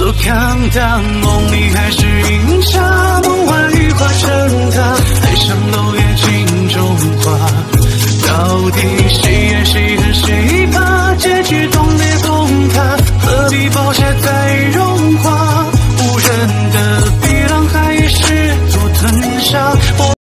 So count down，梦里还是云霞，梦幻羽化成她，爱上楼月镜中花。到底谁爱谁恨谁怕？结局冻裂崩塌，何必抱下再融化？无人的碧浪海，也试图吞下。